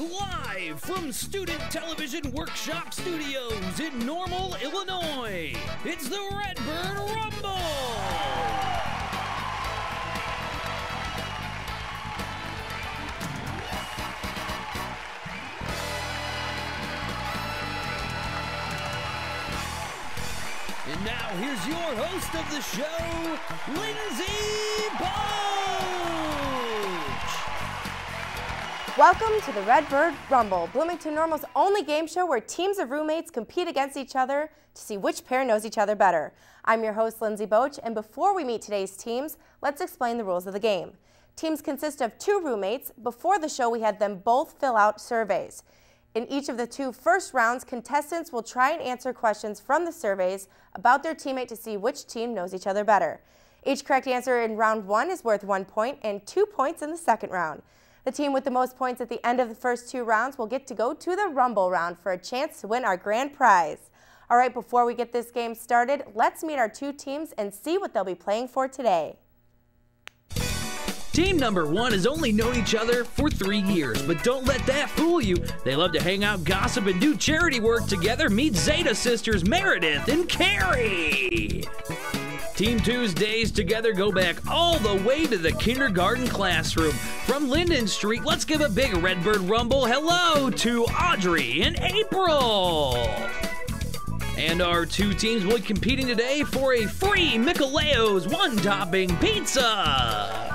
Live from Student Television Workshop Studios in Normal, Illinois, it's the Redbird Rumble! And now here's your host of the show, Lindsay Welcome to the Redbird Rumble, Bloomington Normal's only game show where teams of roommates compete against each other to see which pair knows each other better. I'm your host, Lindsay Boach, and before we meet today's teams, let's explain the rules of the game. Teams consist of two roommates. Before the show, we had them both fill out surveys. In each of the two first rounds, contestants will try and answer questions from the surveys about their teammate to see which team knows each other better. Each correct answer in round one is worth one point and two points in the second round. The team with the most points at the end of the first two rounds will get to go to the Rumble round for a chance to win our grand prize. All right, before we get this game started, let's meet our two teams and see what they'll be playing for today. Team number one has only known each other for three years, but don't let that fool you. They love to hang out, gossip, and do charity work together. Meet Zeta sisters Meredith and Carrie. Team Two's days together go back all the way to the kindergarten classroom. From Linden Street, let's give a big Redbird Rumble hello to Audrey and April. And our two teams will be competing today for a free Micheleo's one topping pizza.